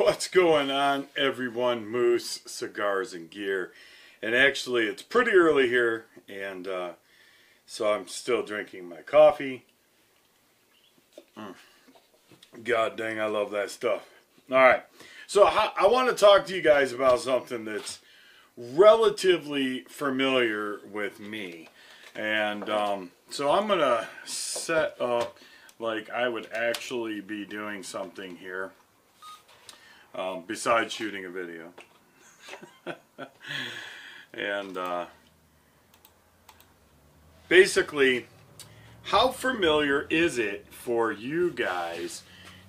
What's going on, everyone? Moose Cigars and Gear. And actually, it's pretty early here, and uh, so I'm still drinking my coffee. Mm. God dang, I love that stuff. All right, so I, I want to talk to you guys about something that's relatively familiar with me. And um, so I'm going to set up like I would actually be doing something here um, besides shooting a video. and uh, basically, how familiar is it for you guys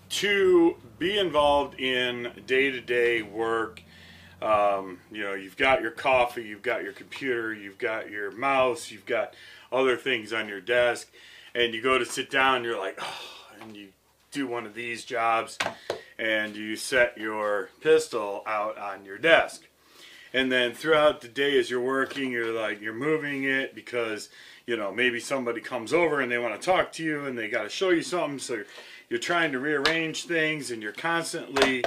to be involved in day-to-day work? Um, you know, you've got your coffee, you've got your computer, you've got your mouse, you've got other things on your desk, and you go to sit down, you're like, oh, and you do one of these jobs, and you set your pistol out on your desk. And then throughout the day as you're working, you're like, you're moving it because, you know, maybe somebody comes over and they want to talk to you and they got to show you something. So you're trying to rearrange things and you're constantly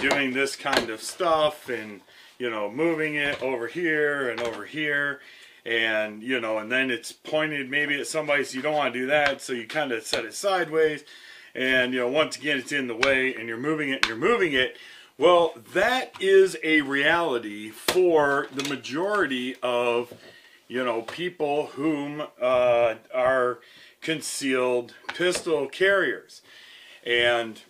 doing this kind of stuff and you know moving it over here and over here and you know and then it's pointed maybe at somebody so you don't want to do that so you kind of set it sideways and you know once again it's in the way and you're moving it and you're moving it. Well that is a reality for the majority of you know people whom uh, are concealed pistol carriers. And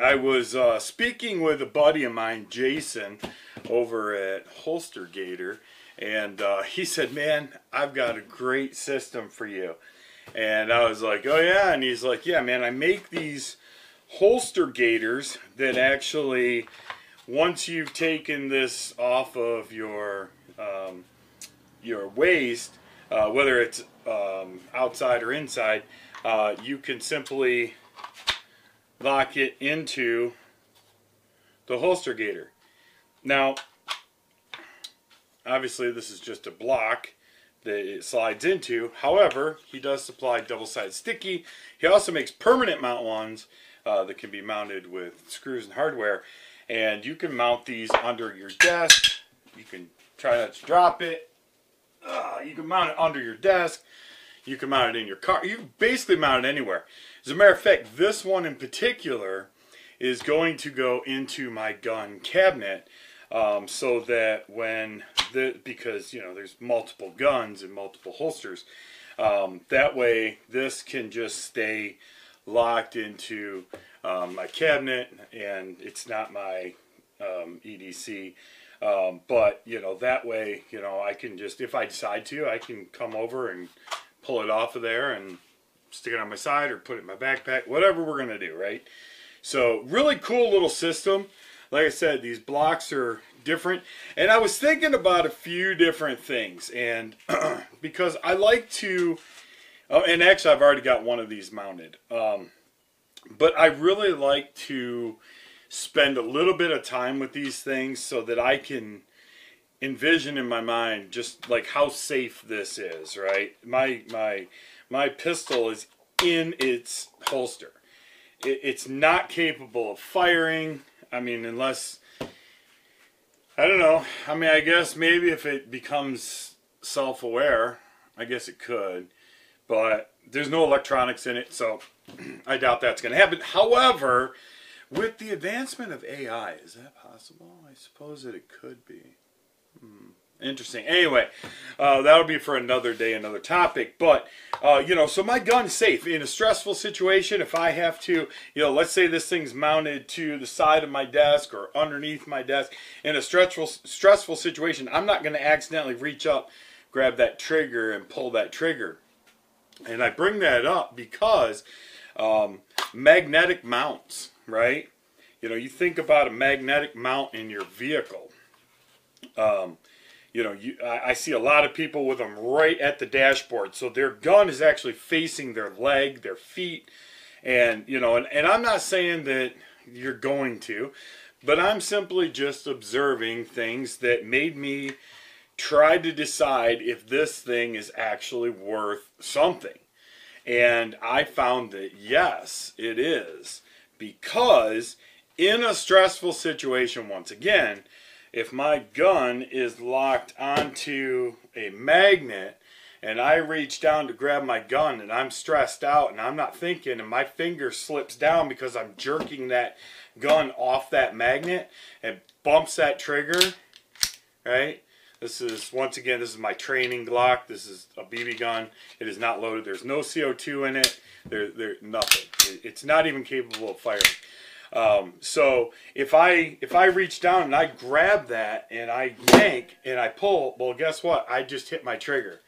I was uh, speaking with a buddy of mine, Jason, over at Holster Gator, and uh, he said, "Man, I've got a great system for you." And I was like, "Oh yeah," and he's like, "Yeah, man, I make these holster gators that actually, once you've taken this off of your um, your waist, uh, whether it's um, outside or inside, uh, you can simply." lock it into the holster gator. Now, obviously this is just a block that it slides into. However, he does supply double-sided sticky. He also makes permanent mount ones uh, that can be mounted with screws and hardware. And you can mount these under your desk. You can try not to drop it. Uh, you can mount it under your desk. You can mount it in your car. You basically mount it anywhere. As a matter of fact, this one in particular is going to go into my gun cabinet um, so that when the because you know there's multiple guns and multiple holsters um, that way this can just stay locked into um, my cabinet and it's not my um, EDC um, but you know that way you know I can just if I decide to I can come over and pull it off of there and stick it on my side or put it in my backpack, whatever we're to do, right? So really cool little system. Like I said, these blocks are different. And I was thinking about a few different things. And because I like to, oh, and actually I've already got one of these mounted. Um, but I really like to spend a little bit of time with these things so that I can envision in my mind just like how safe this is, right? My, my, my pistol is in its holster. It, it's not capable of firing. I mean, unless I don't know. I mean, I guess maybe if it becomes self-aware, I guess it could. But there's no electronics in it, so I doubt that's going to happen. However, with the advancement of AI, is that possible? I suppose that it could be. Hmm. Interesting. Anyway, uh, that'll be for another day, another topic. But, uh, you know, so my gun's safe. In a stressful situation, if I have to, you know, let's say this thing's mounted to the side of my desk or underneath my desk. In a stressful, stressful situation, I'm not going to accidentally reach up, grab that trigger, and pull that trigger. And I bring that up because um, magnetic mounts, right? You know, you think about a magnetic mount in your vehicle. Um, you know, you, I, I, see a lot of people with them right at the dashboard. So their gun is actually facing their leg, their feet. And, you know, and, and I'm not saying that you're going to, but I'm simply just observing things that made me try to decide if this thing is actually worth something. And I found that yes, it is because in a stressful situation, once again, if my gun is locked onto a magnet and I reach down to grab my gun and I'm stressed out and I'm not thinking and my finger slips down because I'm jerking that gun off that magnet and bumps that trigger, right? This is, once again, this is my training Glock. This is a BB gun. It is not loaded. There's no CO2 in it. There, there, nothing. It's not even capable of firing. Um, so if I if I reach down and I grab that and I yank and I pull, well, guess what? I just hit my trigger.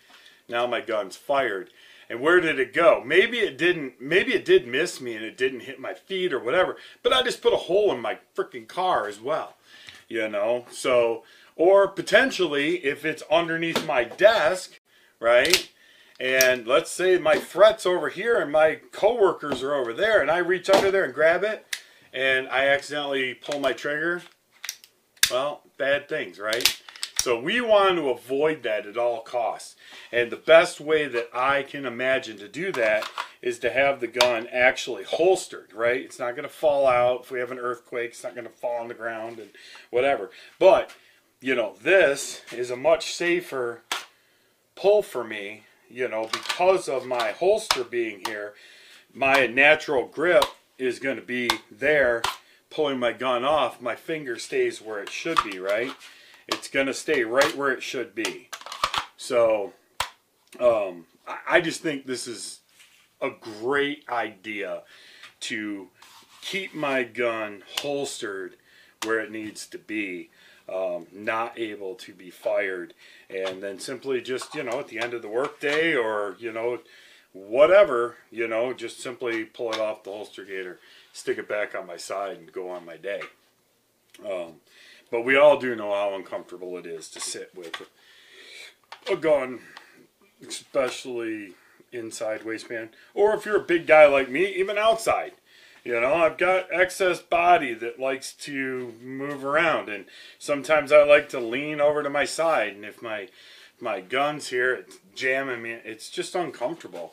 Now my gun's fired. And where did it go? Maybe it didn't. Maybe it did miss me and it didn't hit my feet or whatever. But I just put a hole in my freaking car as well. You know. So or potentially if it's underneath my desk, right? And let's say my threat's over here and my coworkers are over there, and I reach under there and grab it and I accidentally pull my trigger, well, bad things, right? So we want to avoid that at all costs. And the best way that I can imagine to do that is to have the gun actually holstered, right? It's not going to fall out. If we have an earthquake, it's not going to fall on the ground and whatever. But, you know, this is a much safer pull for me, you know, because of my holster being here. My natural grip is going to be there pulling my gun off, my finger stays where it should be, right? It's going to stay right where it should be. So, um, I just think this is a great idea to keep my gun holstered where it needs to be, um, not able to be fired, and then simply just, you know, at the end of the workday or, you know, whatever, you know, just simply pull it off the holster gator, stick it back on my side, and go on my day. Um, but we all do know how uncomfortable it is to sit with a gun, especially inside waistband, or if you're a big guy like me, even outside. You know, I've got excess body that likes to move around, and sometimes I like to lean over to my side, and if my my gun's here, it's jamming me. It's just uncomfortable.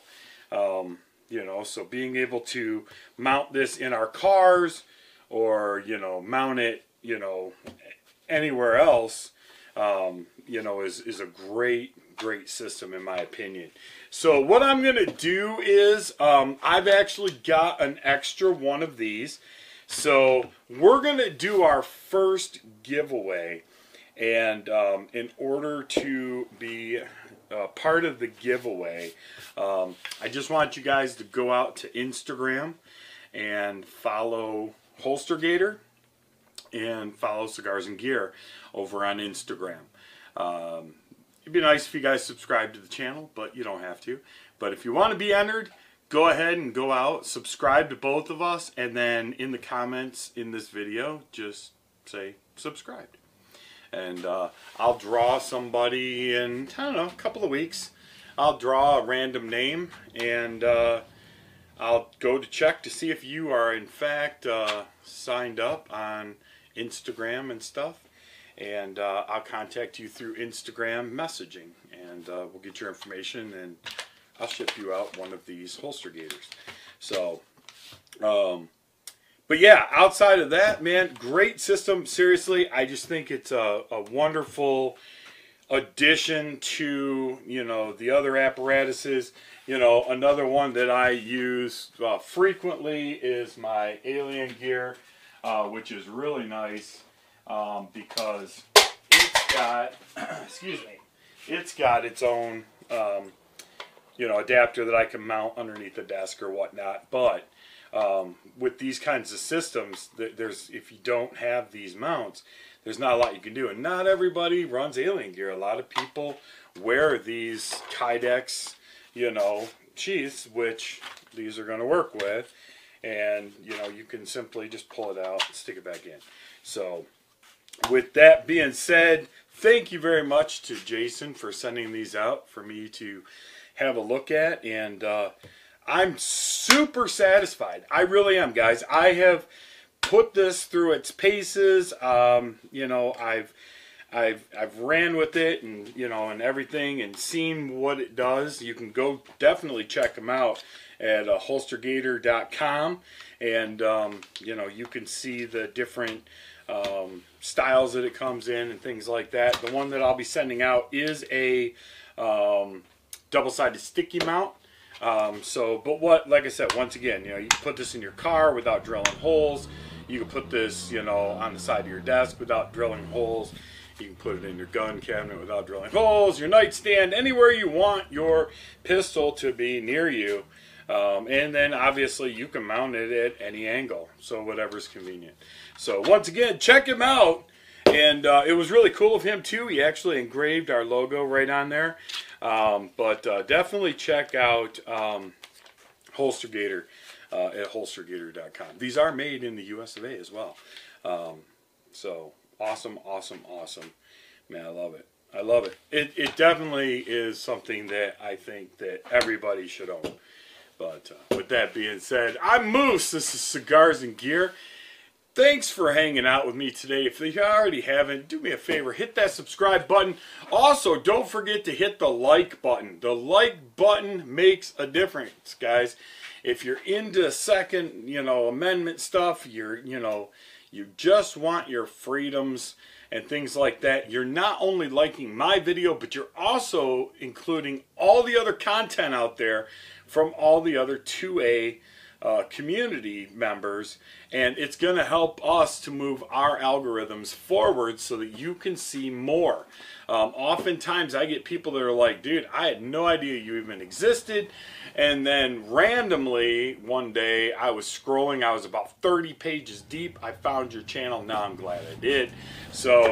Um, you know, so being able to mount this in our cars or, you know, mount it, you know, anywhere else, um, you know, is, is a great, great system in my opinion. So what I'm going to do is um, I've actually got an extra one of these. So we're going to do our first giveaway. And um, in order to be uh, part of the giveaway, um, I just want you guys to go out to Instagram and follow Holstergator and follow Cigars and Gear over on Instagram. Um, it'd be nice if you guys subscribe to the channel, but you don't have to. But if you want to be entered, go ahead and go out, subscribe to both of us, and then in the comments in this video, just say subscribed and uh, I'll draw somebody in I don't know a couple of weeks. I'll draw a random name and uh, I'll go to check to see if you are in fact uh, signed up on Instagram and stuff. And uh, I'll contact you through Instagram messaging, and uh, we'll get your information, and I'll ship you out one of these holster gators. So, um, but yeah, outside of that, man, great system. Seriously, I just think it's a, a wonderful addition to you know the other apparatuses. You know, another one that I use uh, frequently is my Alien Gear, uh, which is really nice um, because it's got, excuse me, it's got its own, um, you know, adapter that I can mount underneath the desk or whatnot. But um, with these kinds of systems, there's if you don't have these mounts, there's not a lot you can do. And not everybody runs alien gear. A lot of people wear these Kydex, you know, sheaths, which these are going to work with. And, you know, you can simply just pull it out and stick it back in. So, with that being said, thank you very much to Jason for sending these out for me to have a look at. And, uh, I'm super satisfied. I really am, guys. I have put this through its paces. Um, you know, I've I've I've ran with it and you know and everything and seen what it does. You can go definitely check them out at uh, holstergator.com and um, you know you can see the different um, styles that it comes in and things like that. The one that I'll be sending out is a um, double-sided sticky mount. Um, so, but what, like I said, once again, you know, you can put this in your car without drilling holes. You can put this, you know, on the side of your desk without drilling holes. You can put it in your gun cabinet without drilling holes, your nightstand, anywhere you want your pistol to be near you. Um, and then obviously you can mount it at any angle, so whatever's convenient. So once again, check him out. And uh, it was really cool of him too. He actually engraved our logo right on there. Um, but uh, definitely check out um, HolsterGator uh, at holstergator.com. These are made in the US of A as well. Um, so awesome, awesome, awesome. Man, I love it. I love it. It, it definitely is something that I think that everybody should own. But uh, with that being said, I'm Moose. This is Cigars and Gear. Thanks for hanging out with me today. If you already haven't, do me a favor, hit that subscribe button. Also, don't forget to hit the like button. The like button makes a difference, guys. If you're into second, you know, amendment stuff, you're, you know, you just want your freedoms and things like that, you're not only liking my video, but you're also including all the other content out there from all the other 2A uh, community members, and it's going to help us to move our algorithms forward so that you can see more. Um, oftentimes, I get people that are like, dude, I had no idea you even existed. And then randomly, one day, I was scrolling, I was about 30 pages deep. I found your channel. Now I'm glad I did. So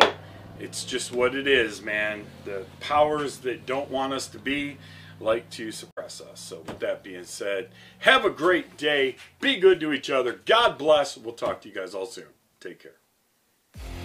it's just what it is, man. The powers that don't want us to be like to suppress us. So, with that being said, have a great day. Be good to each other. God bless. We'll talk to you guys all soon. Take care.